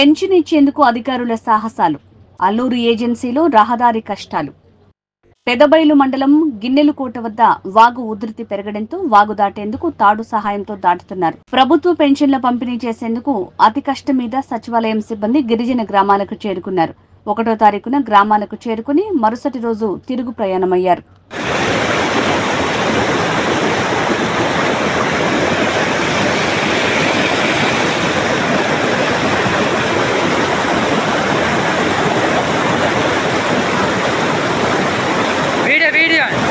Pension ఇచ్చేందుకు అధికారుల సాహసాలు. అల్లూరు ఏజెన్సీలో రహదారి కష్టాలు. పెదబైలు మండలం గిన్నెలుకోట వద్ద వాగు ఉధృతి పెరగడంతో వాగు దాటేందుకు తాడు సహాయంతో దాటుతున్నారు. ప్రభుత్వ పెన్షన్ల పంపిణీ చేసేందుకు అతి కష్టం మీద సచివాలయం సిబ్బంది గిరిజన గ్రామాలకు చేరుకున్నారు. ఒకటో తారీఖున గ్రామాలకు చేరుకుని మరుసటి రోజు తిరుగు ప్రయాణమయ్యారు. video.